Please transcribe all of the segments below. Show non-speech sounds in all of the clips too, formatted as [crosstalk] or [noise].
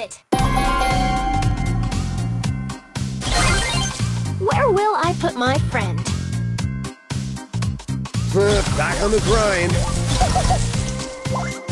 it! Where will I put my friend? Back on the grind. [laughs]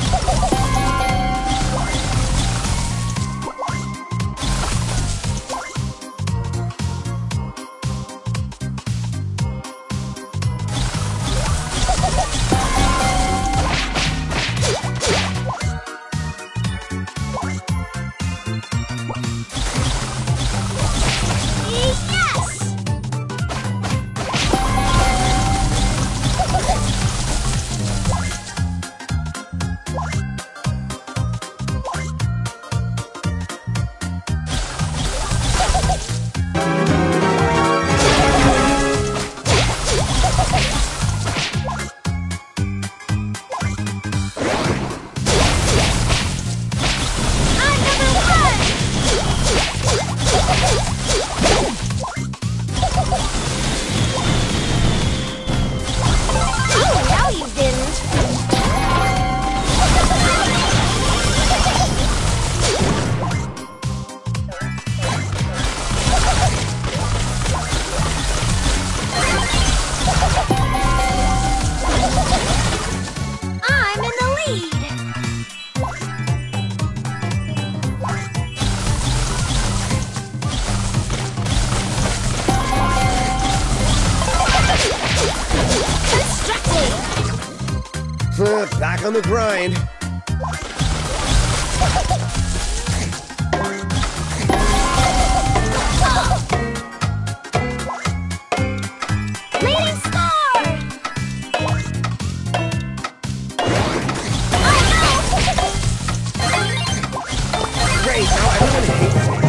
Back on the grind. Great, now everyone hates me.